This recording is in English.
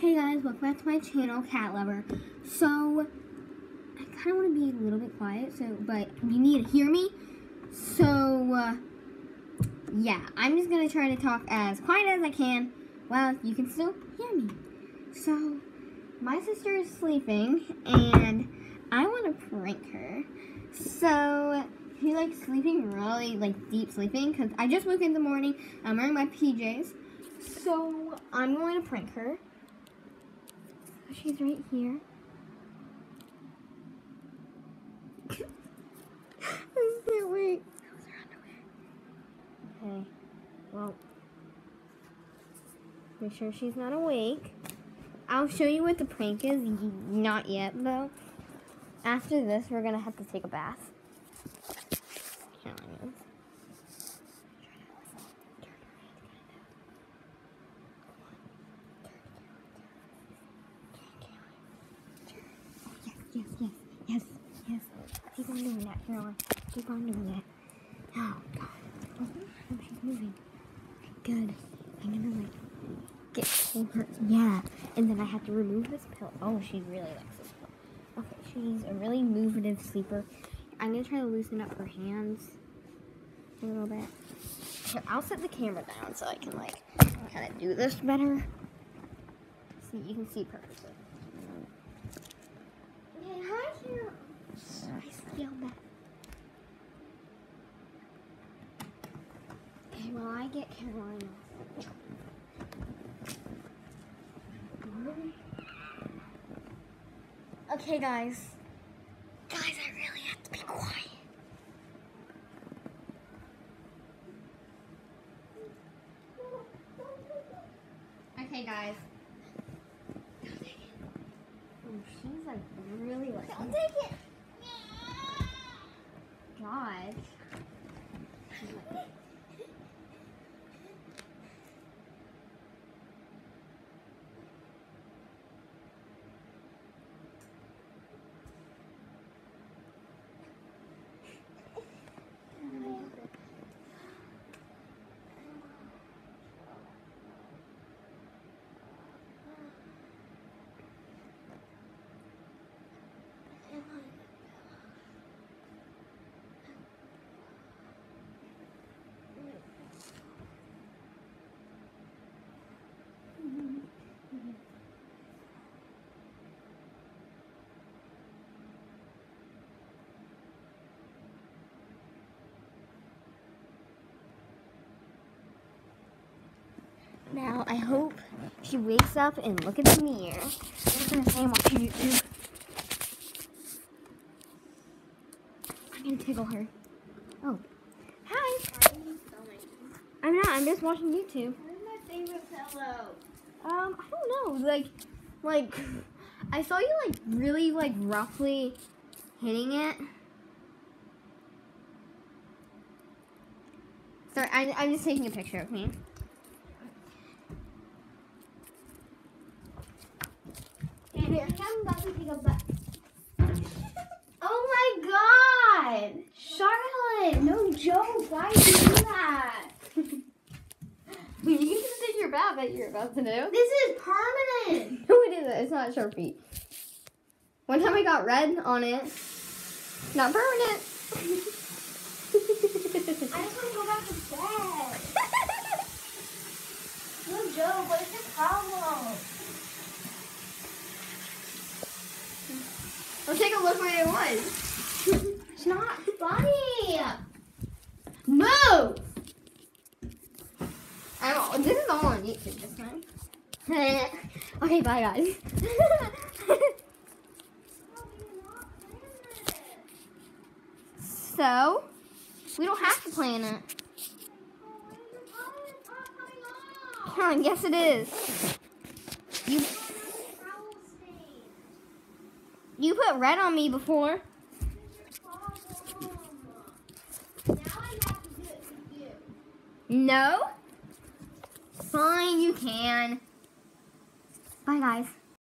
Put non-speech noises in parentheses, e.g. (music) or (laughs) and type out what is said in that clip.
Hey guys, welcome back to my channel, Cat Lover. So, I kind of want to be a little bit quiet, so but you need to hear me. So, uh, yeah, I'm just gonna try to talk as quiet as I can. Well, you can still hear me. So, my sister is sleeping, and I want to prank her. So, she like sleeping really like deep sleeping because I just woke in the morning. I'm wearing my PJs. So, I'm going to prank her. She's right here. I can't wait. Okay. Well, make sure she's not awake. I'll show you what the prank is. Not yet, though. After this, we're gonna have to take a bath. yes, yes, yes, yes. Keep on doing that, Caroline. Keep on doing that. Oh, God. Oh, she's moving. Good. I'm gonna, like, get her. Yeah. And then I have to remove this pillow. Oh, she really likes this pillow. Okay, she's a really movative sleeper. I'm gonna try to loosen up her hands a little bit. Here, I'll set the camera down so I can, like, kind of do this better. See, you can see perfectly. Okay, hi, I back. Okay, well, I get Carolina. Okay, guys. Guys, I really have to be quiet. Okay, guys. Oh, she's like really like. Don't take it god. Now, I hope she wakes up and look at the mirror. I'm gonna say I'm watching YouTube. I'm gonna tickle her. Oh. Hi. I'm not, I'm just watching YouTube. Where's my favorite pillow? Um, I don't know. Like, like, I saw you, like, really, like, roughly hitting it. Sorry, I, I'm just taking a picture of me. Here, I'm about to take a bath. (laughs) oh my god! Charlotte! No joke, why did you do that? (laughs) you can just take your bath that you're about to do. This is permanent! (laughs) No, it isn't. It's not Sharpie. One time I got red on it. Not permanent. I just want to go back to bed. no joke, what's your problem? Let's take a look where it was. (laughs) it's not funny. Move! I'm, this is all on YouTube this time. (laughs) okay, bye guys. (laughs) so, we don't have to plan it. Come on, yes it is. You You put red on me before. No? Fine, you can. Bye, guys.